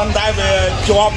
ប៉ុន្តែវាជាប់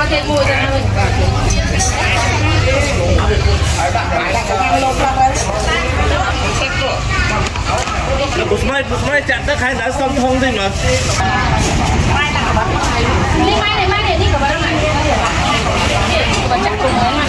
sao thêm mùi ra chặt tất hai đã xong thông gì mà. Mai mai này, mai để đi cả bắn này Để chặt cùng với này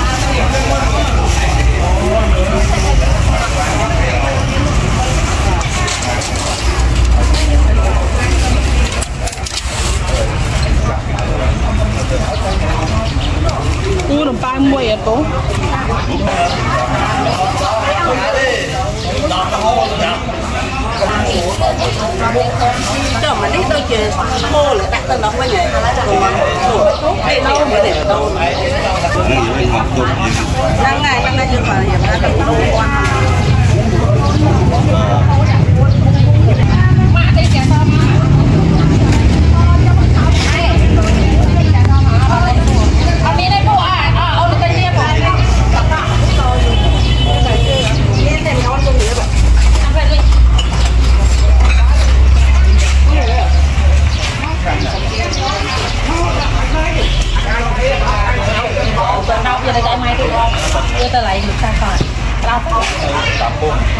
ចុះមកនេះដូចជាឈ្មោះលដាក់ទៅនោះវិញហើយនេះ đâu mới để đâu ហ្នឹងហើយហ្នឹងហើយយើងមកយើងថាទៅនោះគាត់ម៉ាក់ទេចាតមក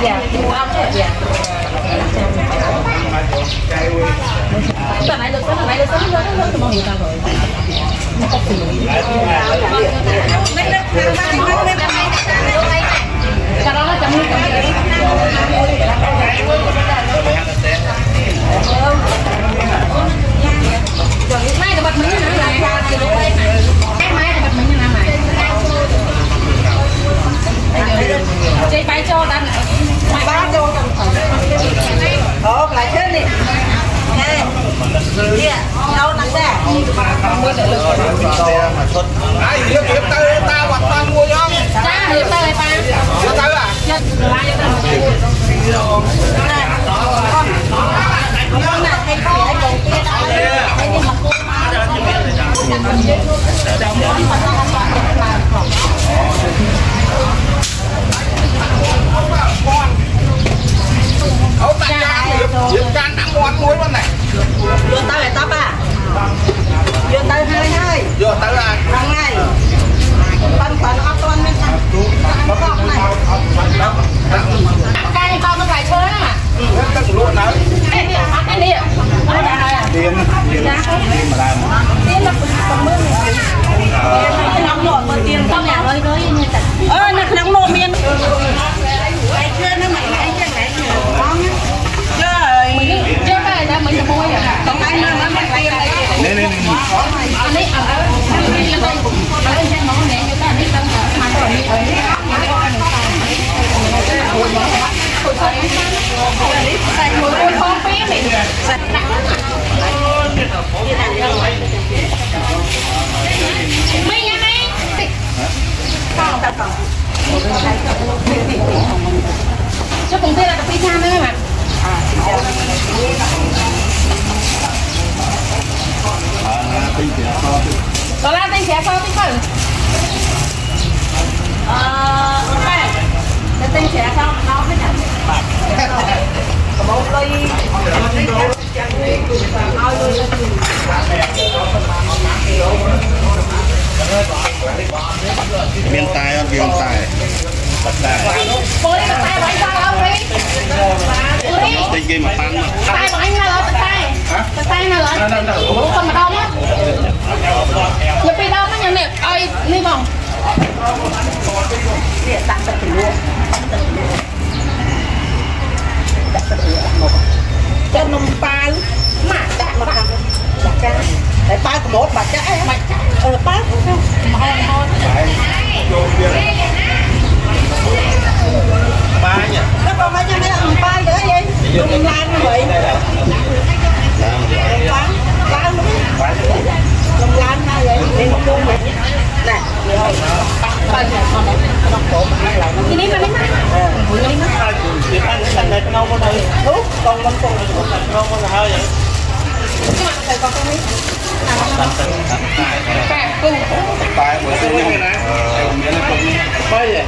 dạ đi qua chứ dạ bà này được bà này được tuần nữa nó mong hiểu rồi nó có gì cái đó nó chấm nước mai Kìa, đâu nắng ra Ai hiếp hiếp tao tao hoặc tao mua không? Cha hiếp tao hay tao? Dạ, dạ, dạ. Hiếp tao à? Chết, lại cho tao Này, con Nhưng mà thầy có ở đầu kia đó Thế nhưng mà cô mà Đồng ý mà nó không có Ông ta ra hiếp, hiếp căng cho cùng tên là cà phê tham đấy mà đó là tên sẽ so tích phần ờ ok tên sẽ so nó mới chẳng បាទកំបោរលុយនេះចាំនេះគឺថាឲ្យលុយទៅមានតែអត់វាតែបាត់តែបុយតែបងដល់អស់រីតិចគេមកប៉ាន់មកតែបងនៅអត់តែតែនៅអត់ខ្ញុំម្ដងខ្ញុំពីរដងខ្ញុំនេះឲ្យនេះបងនេះដាក់ទឹកជំនួសទឹកជំនួស ទឹកវាអត់មកចាក់នំប៉ាវម៉ាក់ nó con này thuốc con lắm con này con này nó con hơi vậy Hãy subscribe cho kênh Ghiền Mì Gõ Để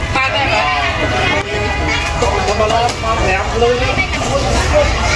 không bỏ lỡ những video hấp dẫn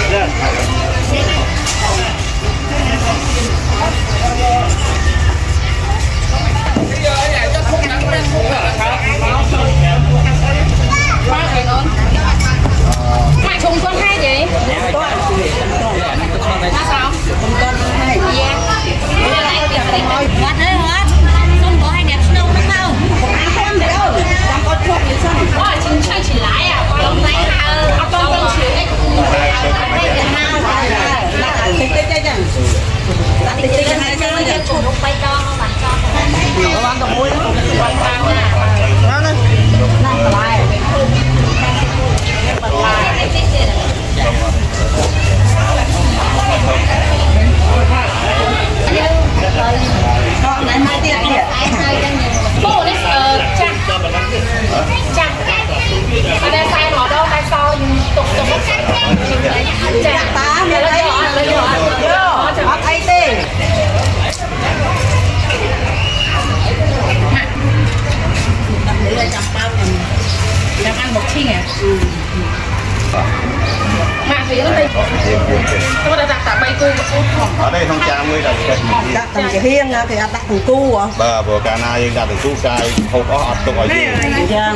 ជាហៀងគេអត់ដាក់ទាំងគូបាទព្រោះកាលណាយើងដាក់ទាំងគូកាយហូបអស់អត់ទុកឲ្យយើងអញ្ចឹង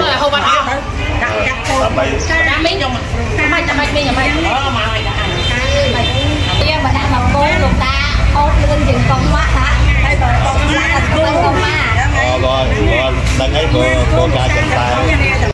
តែហូបអត់អស់ដាក់កាក់ចូលដើម្បីដាក់មីងយកមកចាំបាច់មីងយកមកអូមកឲ្យដាក់ទៀតបើដាក់មកគូលោកតាអោបលឿនជាងកងម៉ាក់ហាហើយបើកងម៉ាក់អត់គូកងម៉ាក់អូបងបងដឹងអីព្រោះព្រោះការចិនតែ